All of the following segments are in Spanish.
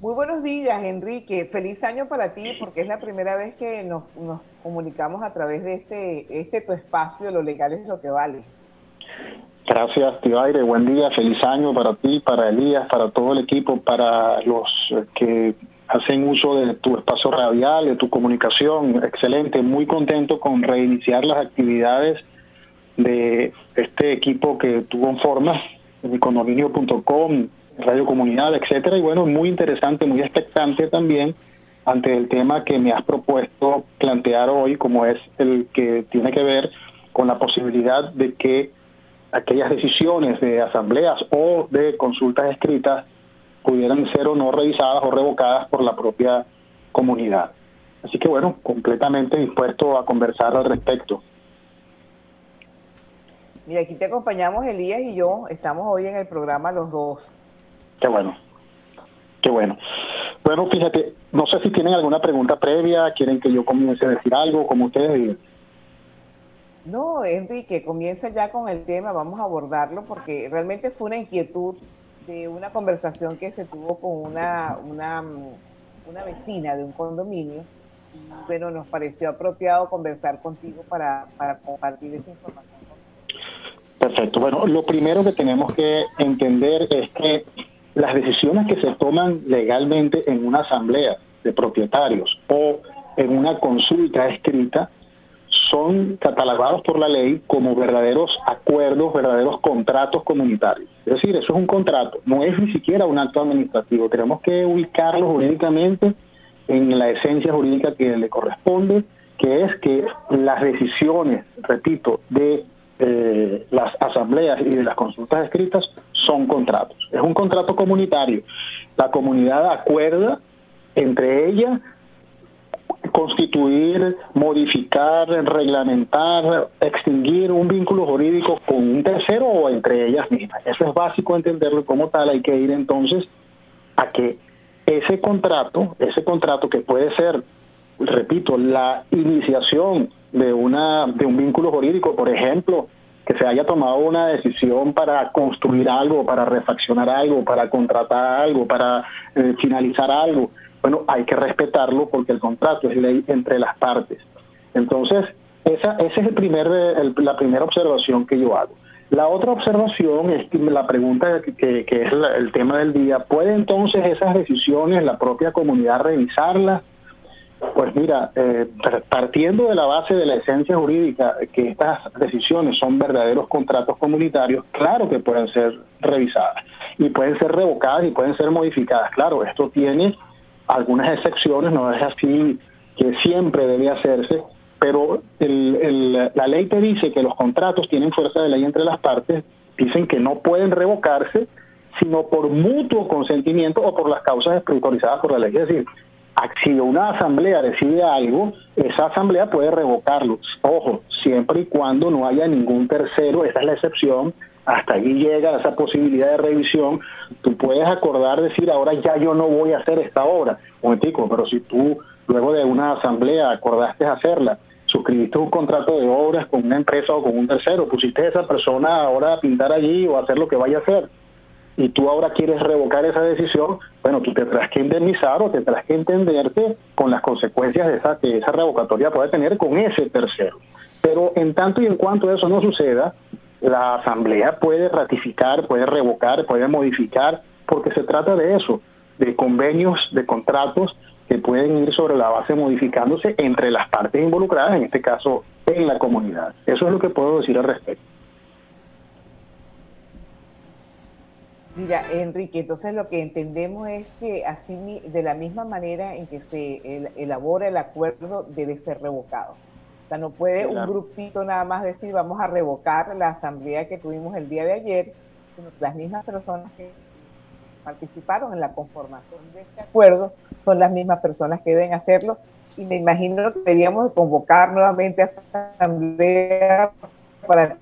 Muy buenos días, Enrique. Feliz año para ti, porque es la primera vez que nos, comunicamos a través de este, este tu espacio, lo legal es lo que vale. Gracias, Tibaire. Buen día, feliz año para ti, para Elías, para todo el equipo, para los que hacen uso de tu espacio radial, de tu comunicación. Excelente, muy contento con reiniciar las actividades de este equipo que tuvo en forma, econominio.com, Radio Comunidad, etcétera. Y bueno, muy interesante, muy expectante también ante el tema que me has propuesto plantear hoy, como es el que tiene que ver con la posibilidad de que aquellas decisiones de asambleas o de consultas escritas pudieran ser o no revisadas o revocadas por la propia comunidad. Así que bueno, completamente dispuesto a conversar al respecto. Mira, aquí te acompañamos Elías y yo, estamos hoy en el programa los dos. Qué bueno, qué bueno. Bueno, fíjate, no sé si tienen alguna pregunta previa, quieren que yo comience a decir algo, como ustedes digan. No, Enrique, comienza ya con el tema, vamos a abordarlo porque realmente fue una inquietud de una conversación que se tuvo con una, una, una vecina de un condominio y bueno, nos pareció apropiado conversar contigo para, para compartir esa información. Perfecto. Bueno, lo primero que tenemos que entender es que las decisiones que se toman legalmente en una asamblea de propietarios o en una consulta escrita son catalogados por la ley como verdaderos acuerdos, verdaderos contratos comunitarios. Es decir, eso es un contrato, no es ni siquiera un acto administrativo. Tenemos que ubicarlo jurídicamente en la esencia jurídica que le corresponde, que es que las decisiones, repito, de eh, las asambleas y de las consultas escritas son contratos. Es un contrato comunitario. La comunidad acuerda entre ella constituir, modificar, reglamentar, extinguir un vínculo jurídico con un tercero o entre ellas mismas. Eso es básico entenderlo como tal. Hay que ir entonces a que ese contrato, ese contrato que puede ser, repito, la iniciación de una de un vínculo jurídico, por ejemplo, que se haya tomado una decisión para construir algo, para refaccionar algo, para contratar algo, para eh, finalizar algo, bueno, hay que respetarlo porque el contrato es ley entre las partes. Entonces, esa, esa es el primer, la primera observación que yo hago. La otra observación es la pregunta que, que es el tema del día, ¿puede entonces esas decisiones la propia comunidad revisarlas? Pues mira, eh, partiendo de la base de la esencia jurídica, que estas decisiones son verdaderos contratos comunitarios, claro que pueden ser revisadas y pueden ser revocadas y pueden ser modificadas. Claro, esto tiene algunas excepciones, no es así que siempre debe hacerse, pero la ley te dice que los contratos tienen fuerza de ley entre las partes, dicen que no pueden revocarse, sino por mutuo consentimiento o por las causas autorizadas por la ley. Es decir, si una asamblea decide algo, esa asamblea puede revocarlo. Ojo, siempre y cuando no haya ningún tercero, esa es la excepción, hasta allí llega esa posibilidad de revisión, tú puedes acordar, decir, ahora ya yo no voy a hacer esta obra, momentico, pero si tú luego de una asamblea acordaste hacerla, suscribiste un contrato de obras con una empresa o con un tercero, pusiste a esa persona ahora a pintar allí o a hacer lo que vaya a hacer, y tú ahora quieres revocar esa decisión, bueno, tú tendrás que indemnizar o tendrás que entenderte con las consecuencias de esa, que esa revocatoria puede tener con ese tercero. Pero en tanto y en cuanto eso no suceda, la Asamblea puede ratificar, puede revocar, puede modificar, porque se trata de eso, de convenios, de contratos que pueden ir sobre la base modificándose entre las partes involucradas, en este caso en la comunidad. Eso es lo que puedo decir al respecto. Mira, Enrique, entonces lo que entendemos es que así de la misma manera en que se elabora el acuerdo debe ser revocado. O sea, no puede un grupito nada más decir vamos a revocar la asamblea que tuvimos el día de ayer, sino las mismas personas que participaron en la conformación de este acuerdo son las mismas personas que deben hacerlo y me imagino que deberíamos convocar nuevamente a esta asamblea para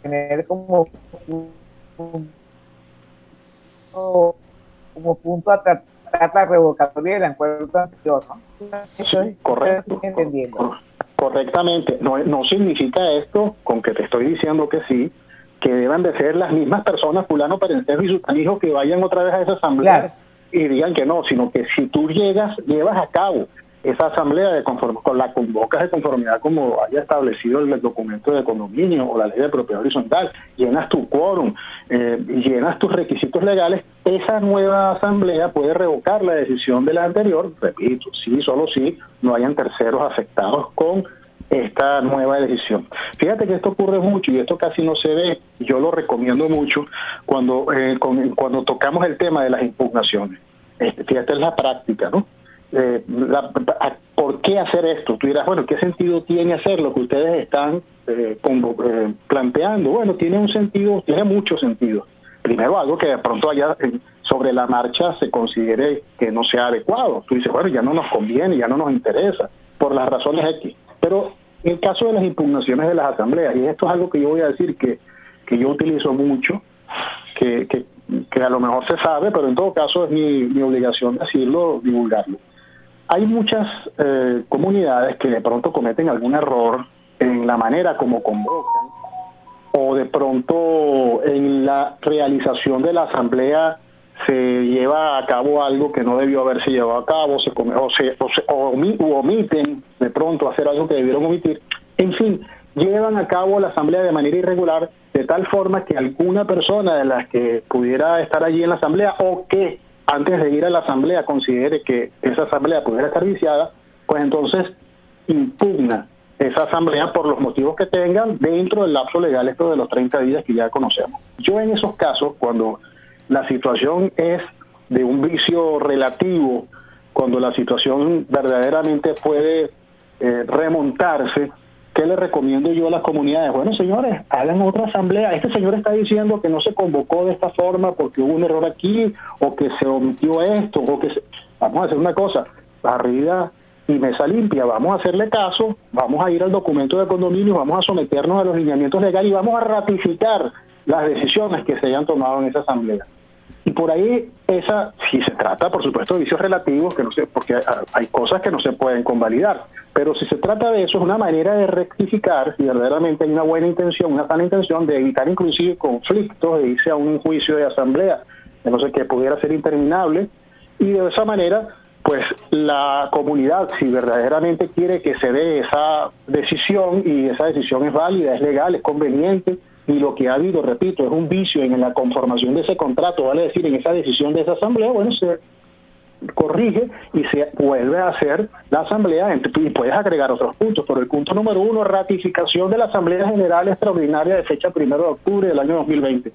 tener como, como punto a tratar la revocatoria del acuerdo anterior, Eso es correcto. Entendiendo. Correctamente. No, no significa esto, con que te estoy diciendo que sí, que deban de ser las mismas personas, fulano, parentesco y sus hijos, que vayan otra vez a esa asamblea. y digan que no, sino que si tú llegas, llevas a cabo esa asamblea de conformidad, con la convocas de conformidad como haya establecido el documento de condominio o la ley de propiedad horizontal, llenas tu quórum, eh, llenas tus requisitos legales, esa nueva asamblea puede revocar la decisión de la anterior, repito, sí, solo si no hayan terceros afectados con esta nueva decisión. Fíjate que esto ocurre mucho y esto casi no se ve, yo lo recomiendo mucho cuando, eh, cuando tocamos el tema de las impugnaciones. Este, fíjate, es la práctica, ¿no? Eh, ¿Por qué hacer esto? Tú dirás, bueno, ¿qué sentido tiene hacer lo que ustedes están eh, eh, planteando? Bueno, tiene un sentido, tiene mucho sentido. Primero, algo que de pronto allá sobre la marcha se considere que no sea adecuado. Tú dices, bueno, ya no nos conviene, ya no nos interesa, por las razones X. Pero en el caso de las impugnaciones de las asambleas, y esto es algo que yo voy a decir que, que yo utilizo mucho, que, que, que a lo mejor se sabe, pero en todo caso es mi, mi obligación decirlo, divulgarlo hay muchas eh, comunidades que de pronto cometen algún error en la manera como convocan o de pronto en la realización de la asamblea se lleva a cabo algo que no debió haberse llevado a cabo, se o, se, o, omiten de pronto hacer algo que debieron omitir. En fin, llevan a cabo la asamblea de manera irregular, de tal forma que alguna persona de las que pudiera estar allí en la asamblea o que antes de ir a la asamblea considere que esa asamblea pudiera estar viciada, pues entonces impugna esa asamblea por los motivos que tengan dentro del lapso legal esto de los 30 días que ya conocemos. Yo en esos casos, cuando la situación es de un vicio relativo, cuando la situación verdaderamente puede eh, remontarse, ¿Qué le recomiendo yo a las comunidades? Bueno, señores, hagan otra asamblea. Este señor está diciendo que no se convocó de esta forma porque hubo un error aquí, o que se omitió esto, o que Vamos a hacer una cosa, barrida y mesa limpia, vamos a hacerle caso, vamos a ir al documento de condominio, vamos a someternos a los lineamientos legales y vamos a ratificar las decisiones que se hayan tomado en esa asamblea. Y por ahí, esa, si se trata, por supuesto, de vicios relativos, que no sé, porque hay cosas que no se pueden convalidar, pero si se trata de eso, es una manera de rectificar, si verdaderamente hay una buena intención, una sana intención, de evitar inclusive conflictos, de irse a un juicio de asamblea, de no sé qué, pudiera ser interminable, y de esa manera, pues la comunidad, si verdaderamente quiere que se dé esa decisión, y esa decisión es válida, es legal, es conveniente, y lo que ha habido, repito, es un vicio en la conformación de ese contrato, vale decir, en esa decisión de esa asamblea, bueno, se corrige y se vuelve a hacer la asamblea y puedes agregar otros puntos. Por el punto número uno, ratificación de la Asamblea General Extraordinaria de fecha primero de octubre del año 2020.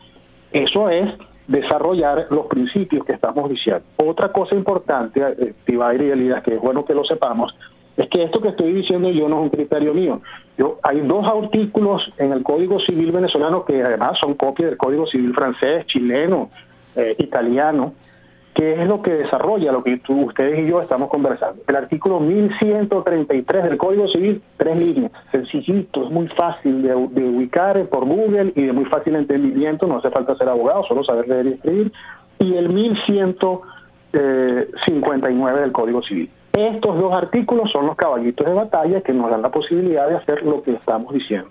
Eso es desarrollar los principios que estamos diciendo. Otra cosa importante, eh, Tibaire y Elidas, que es bueno que lo sepamos, es que esto que estoy diciendo yo no es un criterio mío. Yo, hay dos artículos en el Código Civil venezolano que además son copias del Código Civil francés, chileno, eh, italiano, que es lo que desarrolla lo que ustedes y yo estamos conversando. El artículo 1133 del Código Civil, tres líneas, sencillito, es muy fácil de, ubicar por Google y de muy fácil entendimiento, no hace falta ser abogado, solo saber leer y escribir. Y el 1159 del Código Civil. Estos dos artículos son los caballitos de batalla que nos dan la posibilidad de hacer lo que estamos diciendo.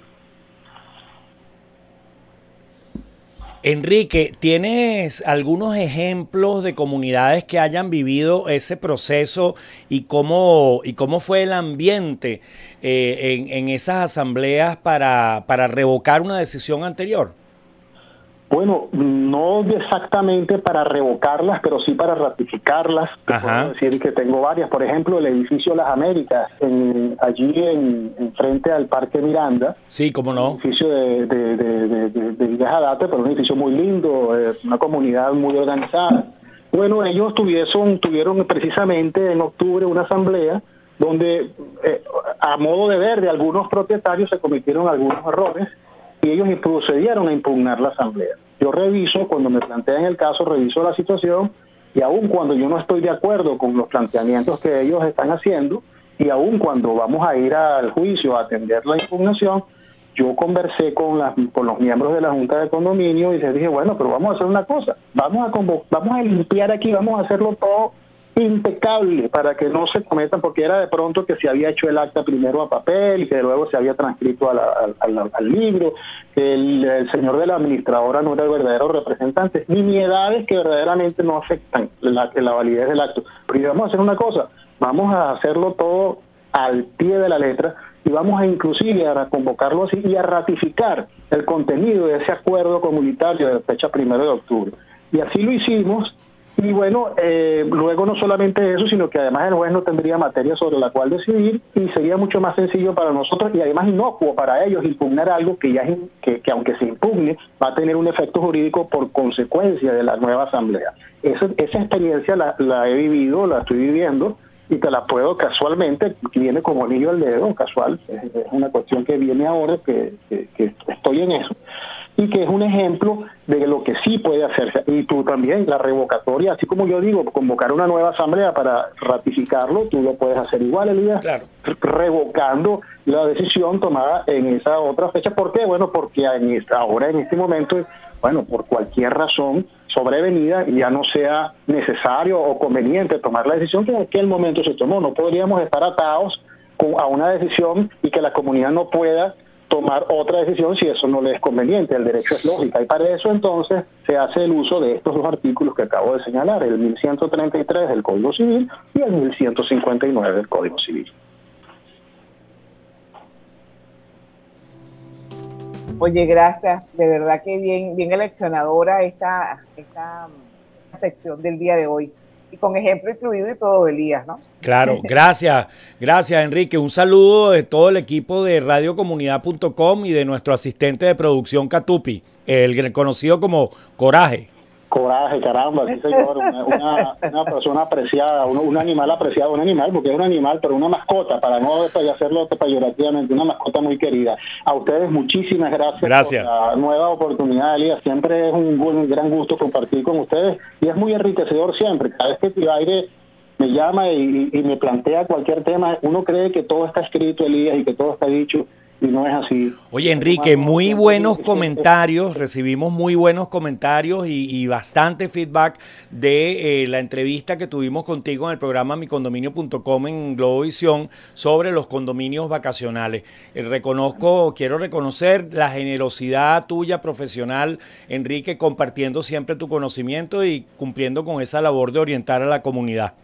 Enrique, ¿tienes algunos ejemplos de comunidades que hayan vivido ese proceso y cómo, y cómo fue el ambiente eh, en, en, esas asambleas para, para revocar una decisión anterior? Bueno, no exactamente para revocarlas, pero sí para ratificarlas. puedo decir que tengo varias. Por ejemplo, el edificio Las Américas, en, allí en, frente al Parque Miranda. Sí, cómo no. Un edificio de, de, de, de, vieja data, pero un edificio muy lindo, eh, una comunidad muy organizada. Bueno, ellos tuvieron, tuvieron precisamente en octubre una asamblea donde, eh, a modo de ver de algunos propietarios, se cometieron algunos errores y ellos procedieron a impugnar la asamblea. Yo reviso, cuando me plantean el caso, reviso la situación y aun cuando yo no estoy de acuerdo con los planteamientos que ellos están haciendo y aun cuando vamos a ir al juicio a atender la impugnación, yo conversé con, las, con los miembros de la Junta de Condominio y les dije, bueno, pero vamos a hacer una cosa, vamos a, vamos a limpiar aquí, vamos a hacerlo todo impecable para que no se cometan, porque era de pronto que se había hecho el acta primero a papel y que luego se había transcrito al libro, que el, señor de la administradora no era el verdadero representante, nimiedades que verdaderamente no afectan la, la validez del acto. Pero vamos a hacer una cosa, vamos a hacerlo todo al pie de la letra y vamos a inclusive a convocarlo así y a ratificar el contenido de ese acuerdo comunitario de fecha primero de octubre. Y así lo hicimos y bueno, eh, luego no solamente eso, sino que además el juez no tendría materia sobre la cual decidir y sería mucho más sencillo para nosotros y además inocuo para ellos impugnar algo que ya que, que aunque se impugne va a tener un efecto jurídico por consecuencia de la nueva asamblea. Esa, esa experiencia la, la he vivido, la estoy viviendo y te la puedo casualmente, viene como anillo al dedo, casual, es, una cuestión que viene ahora, que, estoy en eso, y que es un ejemplo de lo que sí puede hacerse. Y tú también, la revocatoria, así como yo digo, convocar una nueva asamblea para ratificarlo, tú lo puedes hacer igual, Elías, revocando la decisión tomada en esa otra fecha. ¿Por qué? Bueno, porque en ahora, en este momento, bueno, por cualquier razón, sobrevenida y ya no sea necesario o conveniente tomar la decisión que en aquel momento se tomó. No podríamos estar atados a una decisión y que la comunidad no pueda tomar otra decisión si eso no le es conveniente. El derecho es lógica y para eso entonces se hace el uso de estos dos artículos que acabo de señalar, el 1133 del Código Civil y el 1159 del Código Civil. Oye, gracias. De verdad que bien, bien eleccionadora esta, esta sección del día de hoy. Y con ejemplo incluido y todo, Elías, ¿no? Claro, gracias, gracias Enrique. Un saludo de todo el equipo de radiocomunidad.com y de nuestro asistente de producción Catupi, el conocido como Coraje. Coraje, caramba, sí señor, una, una, persona apreciada, un, animal apreciado, un animal, porque es un animal, pero una mascota, para no hacerlo peyorativamente, una mascota muy querida. A ustedes muchísimas gracias, gracias. por la nueva oportunidad, Elías. Siempre es un, gran gusto compartir con ustedes y es muy enriquecedor siempre. Cada vez que aire me llama y, y me plantea cualquier tema, uno cree que todo está escrito, Elías, y que todo está dicho no es así. Oye, Enrique, muy buenos comentarios, recibimos muy buenos comentarios y, bastante feedback de eh, la entrevista que tuvimos contigo en el programa micondominio.com en Globovisión sobre los condominios vacacionales. Eh, reconozco, quiero reconocer la generosidad tuya profesional, Enrique, compartiendo siempre tu conocimiento y cumpliendo con esa labor de orientar a la comunidad.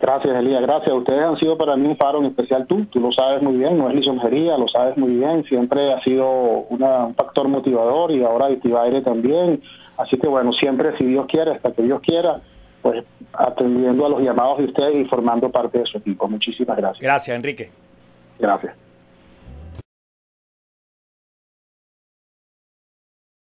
Gracias, Elías, gracias. Ustedes han sido para mí un faro, en especial tú, tú lo sabes muy bien, no es lisonjería, lo sabes muy bien, siempre ha sido un factor motivador y ahora Aire también. Así que bueno, siempre si Dios quiere, hasta que Dios quiera, pues atendiendo a los llamados de ustedes y formando parte de su equipo. Muchísimas gracias. Gracias, Enrique. Gracias.